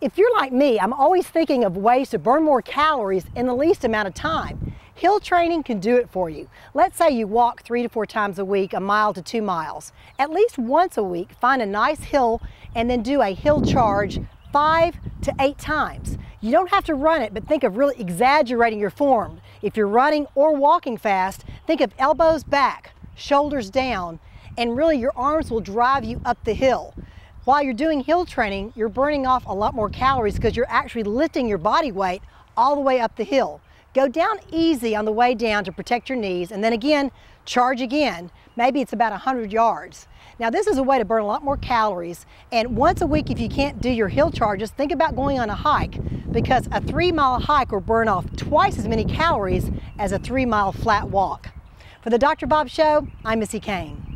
If you're like me, I'm always thinking of ways to burn more calories in the least amount of time. Hill training can do it for you. Let's say you walk three to four times a week, a mile to two miles. At least once a week, find a nice hill and then do a hill charge five to eight times. You don't have to run it, but think of really exaggerating your form. If you're running or walking fast, think of elbows back, shoulders down, and really your arms will drive you up the hill. While you're doing hill training, you're burning off a lot more calories because you're actually lifting your body weight all the way up the hill. Go down easy on the way down to protect your knees and then again, charge again. Maybe it's about 100 yards. Now this is a way to burn a lot more calories and once a week if you can't do your hill charges, think about going on a hike because a three mile hike will burn off twice as many calories as a three mile flat walk. For the Dr. Bob Show, I'm Missy Kane.